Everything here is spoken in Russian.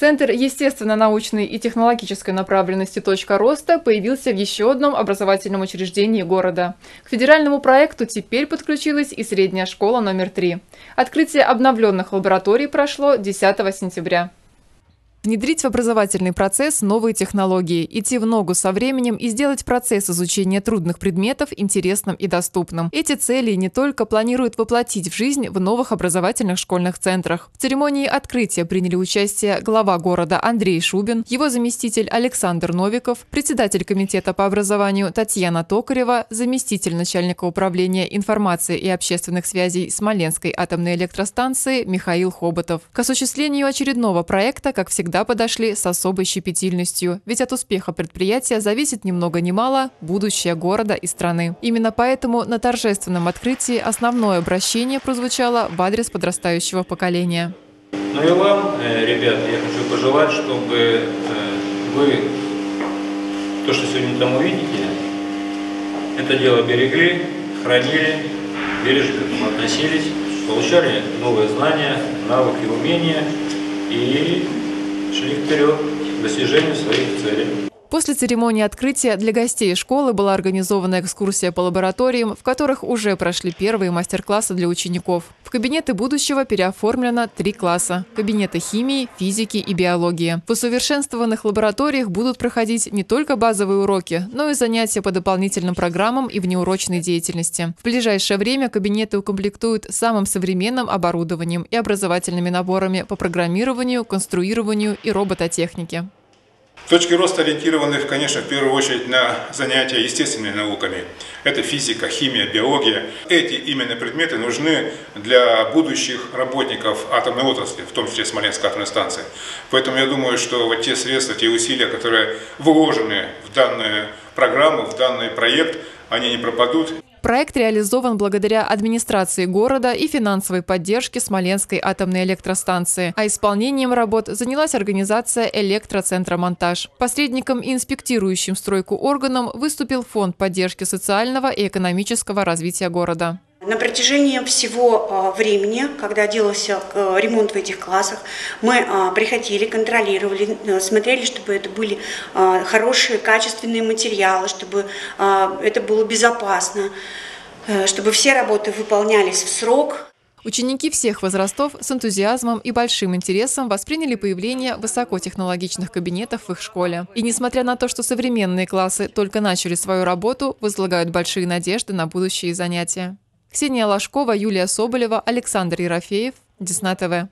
Центр естественно-научной и технологической направленности «Точка роста» появился в еще одном образовательном учреждении города. К федеральному проекту теперь подключилась и средняя школа номер 3. Открытие обновленных лабораторий прошло 10 сентября. Внедрить в образовательный процесс новые технологии, идти в ногу со временем и сделать процесс изучения трудных предметов интересным и доступным. Эти цели не только планируют воплотить в жизнь в новых образовательных школьных центрах. В церемонии открытия приняли участие глава города Андрей Шубин, его заместитель Александр Новиков, председатель комитета по образованию Татьяна Токарева, заместитель начальника управления информации и общественных связей Смоленской атомной электростанции Михаил Хоботов. К осуществлению очередного проекта, как всегда, всегда подошли с особой щепетильностью, ведь от успеха предприятия зависит ни много ни мало будущее города и страны. Именно поэтому на торжественном открытии основное обращение прозвучало в адрес подрастающего поколения. Ну и вам, э, ребят, я хочу пожелать, чтобы э, вы то, что сегодня там увидите, это дело берегли, хранили, бережно к этому относились, получали новые знания, навыки, умения и шли вперед к достижению своих целей. После церемонии открытия для гостей школы была организована экскурсия по лабораториям, в которых уже прошли первые мастер-классы для учеников. В кабинеты будущего переоформлено три класса – кабинеты химии, физики и биологии. В усовершенствованных лабораториях будут проходить не только базовые уроки, но и занятия по дополнительным программам и внеурочной деятельности. В ближайшее время кабинеты укомплектуют самым современным оборудованием и образовательными наборами по программированию, конструированию и робототехнике. Точки роста ориентированы, конечно, в первую очередь на занятия естественными науками. Это физика, химия, биология. Эти именно предметы нужны для будущих работников атомной отрасли, в том числе Смоленской атомной станции. Поэтому я думаю, что вот те средства, те усилия, которые вложены в данную программу, в данный проект, они не пропадут. Проект реализован благодаря администрации города и финансовой поддержке Смоленской атомной электростанции, а исполнением работ занялась организация «Электроцентра Монтаж». Посредником и инспектирующим стройку органом выступил Фонд поддержки социального и экономического развития города. На протяжении всего а, времени, когда делался ремонт в этих классах, мы а, приходили, контролировали, э, смотрели, чтобы это были а, хорошие, качественные материалы, чтобы это было безопасно, э, чтобы все работы выполнялись в срок. Ученики всех возрастов с энтузиазмом и большим интересом восприняли появление высокотехнологичных кабинетов в их школе. И несмотря на то, что современные классы только начали свою работу, возлагают большие надежды на будущие занятия. Ксения Ложкова, Юлия Соболева, Александр Ерофеев, Десна ТВ.